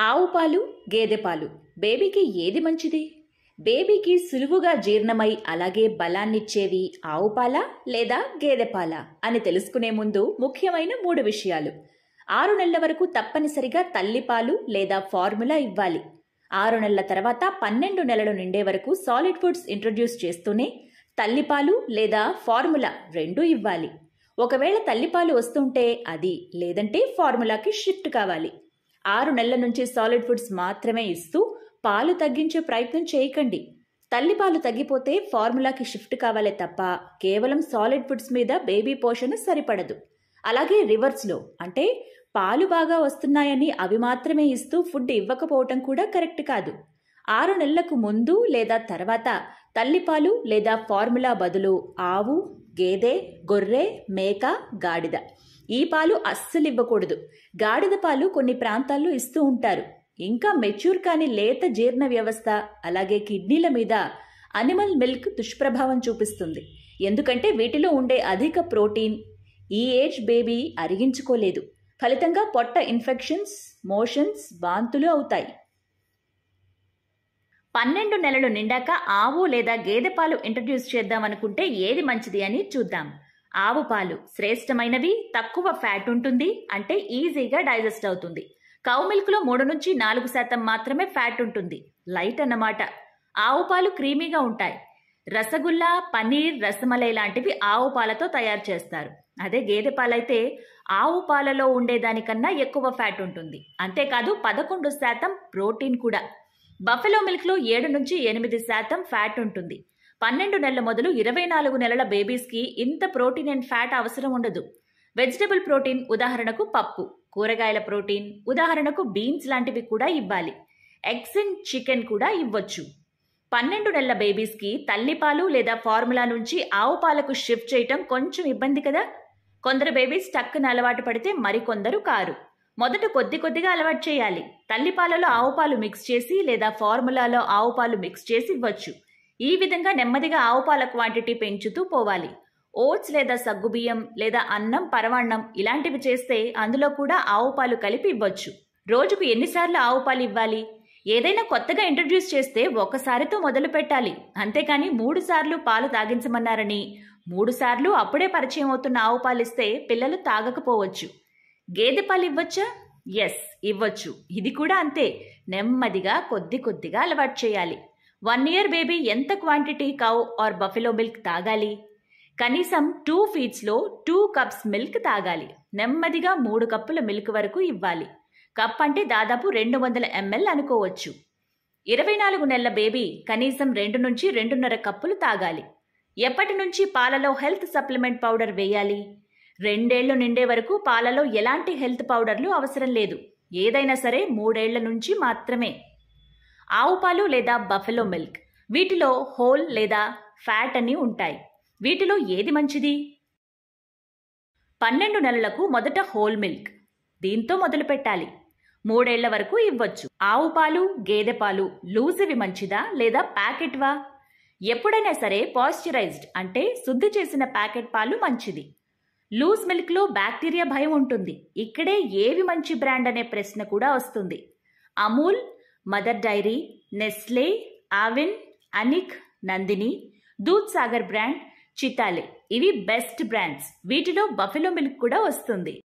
ఆవు పాలు గేదె పాలు. బేబీకి ఏది మంచిది? బేబీకి సులువుగా జీర్ణమై అలాగే బలాన్నిచ్చేవి ఆవు పాల లేదా గేదె పాల అని తెలుసుకునే ముందు ముఖ్యమైన మూడు విషయాలు. ఆరు నెలల వరకు తప్పనిసరిగా తల్లిపాలు లేదా ఫార్ములా ఇవ్వాలి. ఆరు నెలల తర్వాత పన్నెండు నెలలు నిండే వరకు సాలిడ్ ఫుడ్స్ ఇంట్రడ్యూస్ చేస్తూనే తల్లిపాలు లేదా ఫార్ములా రెండూ ఇవ్వాలి. ఒకవేళ తల్లిపాలు వస్తుంటే అది లేదంటే ఫార్ములాకి షిఫ్ట్ కావాలి. ఆరు నెలల నుంచి సాలిడ్ ఫుడ్స్ మాత్రమే ఇస్తూ పాలు తగ్గించే ప్రయత్నం చేయకండి. తల్లిపాలు తగ్గిపోతే ఫార్ములాకి షిఫ్ట్ కావాలే తప్ప కేవలం సాలిడ్ ఫుడ్స్ మీద బేబీ పోషణ సరిపడదు. అలాగే రివర్స్లో అంటే పాలు బాగా వస్తున్నాయని అవి మాత్రమే ఇస్తూ ఫుడ్ ఇవ్వకపోవటం కూడా కరెక్ట్ కాదు. ఆరు నెలలకు ముందు లేదా తర్వాత తల్లిపాలు లేదా ఫార్ములా బదులు ఆవు గేదె గొర్రె మేక గాడిద. ఈ పాలు అస్సలు ఇవ్వకూడదు గాడిద పాలు కొన్ని ప్రాంతాల్లో ఇస్తూ ఉంటారు. ఇంకా మెచ్యూర్ కాని లేత జీర్ణ వ్యవస్థ అలాగే కిడ్నీల మీద అనిమల్ మిల్క్ దుష్ప్రభావం చూపిస్తుంది. ఎందుకంటే వీటిలో ఉండే అధిక ప్రోటీన్ ఈ ఏజ్ బేబీ అరిగించుకోలేదు. ఫలితంగా పొట్ట ఇన్ఫెక్షన్స్ మోషన్స్ వాంతులు అవుతాయి. పన్నెండు నెలలు నిండాక ఆవు లేదా గేదె పాలు ఇంట్రడ్యూస్ చేద్దామనుకుంటే ఏది మంచిది అని చూద్దాం. ఆవు పాలు శ్రేష్టమైనవి తక్కువ ఫ్యాట్ ఉంటుంది అంటే ఈజీగా డైజెస్ట్ అవుతుంది. కౌ మిల్క్లో మూడు నుంచి నాలుగు శాతం మాత్రమే ఫ్యాట్ ఉంటుంది. లైట్ అన్నమాట. ఆవు పాలు క్రీమీగా ఉంటాయి. రసగుల్లా పనీర్ రసమలై లాంటివి ఆవు పాలతో తయారు చేస్తారు. అదే గేదె పాలైతే ఆవు పాలలో ఉండేదానికన్నా ఎక్కువ ఫ్యాట్ ఉంటుంది. అంతేకాదు పదకొండు శాతం ప్రోటీన్ కూడా. బఫెలో మిల్క్లో ఏడు నుంచి ఎనిమిది శాతం ఫ్యాట్ ఉంటుంది. పన్నెండు నెలల మొదలు ఇరవై నాలుగు నెలల బేబీస్కి ఇంత ప్రోటీన్ అండ్ ఫ్యాట్ అవసరం ఉండదు. వెజిటబుల్ ప్రోటీన్ ఉదాహరణకు పప్పు కూరగాయల ప్రోటీన్ ఉదాహరణకు బీన్స్ లాంటివి కూడా ఇవ్వాలి. ఎగ్స్ అండ్ చికెన్ కూడా ఇవ్వచ్చు. పన్నెండు నెలల బేబీస్కి తల్లిపాలు లేదా ఫార్ములా నుంచి ఆవు పాలకు షిఫ్ట్ చేయటం కొంచెం ఇబ్బంది కదా? కొందరు బేబీస్ టక్కున అలవాటు పడితే మరికొందరు కారు. మొదట కొద్ది కొద్దిగా అలవాటు చేయాలి. తల్లిపాలలో ఆవు పాలు మిక్స్ చేసి లేదా ఫార్ములాలో ఆవు పాలు మిక్స్ చేసి ఇవ్వచ్చు. ఈ విధంగా నెమ్మదిగా ఆవు పాల క్వాంటిటీ పెంచుతూ పోవాలి. ఓట్స్ లేదా సగ్గుబియ్యం లేదా అన్నం పరవాన్నం ఇలాంటివి చేస్తే అందులో కూడా ఆవు పాలు కలిపి ఇవ్వచ్చు. రోజుకు ఎన్నిసార్లు ఆవు పాలు ఇవ్వాలి? ఏదైనా కొత్తగా ఇంట్రడ్యూస్ చేస్తే ఒకసారితో మొదలు పెట్టాలి. అంతేకాని మూడు సార్లు పాలు తాగించమన్నారని. మూడు సార్లు అప్పుడే పరిచయం అవుతున్న ఆవు పాలు ఇస్తే పిల్లలు తాగకపోవచ్చు. గేదె పాలు ఇవ్వచ్చా? ఎస్ ఇవ్వచ్చు. ఇది కూడా అంతే. నెమ్మదిగా కొద్ది కొద్దిగా అలవాటు చేయాలి. వన్ ఇయర్ బేబీ ఎంత quantity cow or buffalo milk తాగాలి? కనీసం టూ ఫీట్స్లో టూ కప్స్ మిల్క్ తాగాలి. నెమ్మదిగా మూడు కప్పుల మిల్క్ వరకు ఇవ్వాలి. కప్ అంటే దాదాపు రెండు వందల ఎంఎల్ అనుకోవచ్చు. ఇరవై నాలుగు నెలల బేబీ కనీసం రెండు నుంచి రెండున్నర కప్పులు తాగాలి. ఎప్పటి నుంచి పాలలో హెల్త్ సప్లిమెంట్ పౌడర్ వేయాలి? రెండేళ్ళు నిండే వరకు పాలలో ఎలాంటి హెల్త్ పౌడర్లు అవసరం లేదు. ఏదైనా సరే మూడేళ్ళ నుంచి మాత్రమే. ఆవు పాలు లేదా బఫెలో మిల్క్. వీటిలో హోల్ లేదా ఫ్యాట్ అని ఉంటాయి. వీటిలో ఏది మంచిది? పన్నెండు నెలలకు మొదట హోల్ మిల్క్. దీంతో మొదలు పెట్టాలి. మూడేళ్ళ వరకు ఇవ్వచ్చు. ఆవు పాలు గేదె పాలు లూజివి మంచిదా లేదా ప్యాకెట్వా? ఎప్పుడైనా సరే పాశ్చరైజ్డ్ అంటే శుద్ధి చేసిన ప్యాకెట్ పాలు మంచిది. లూజ్ మిల్క్లో బ్యాక్టీరియా భయం ఉంటుంది. ఇక్కడే ఏవి మంచి బ్రాండ్ అనే ప్రశ్న కూడా వస్తుంది. Amul Mother Dairy Nestle Aavin Anik Nandini Dudh Sagar brand Chitale. ఇవి బెస్ట్ బ్రాండ్స్. వీటిలో బఫెలో మిల్క్ కూడా వస్తుంది.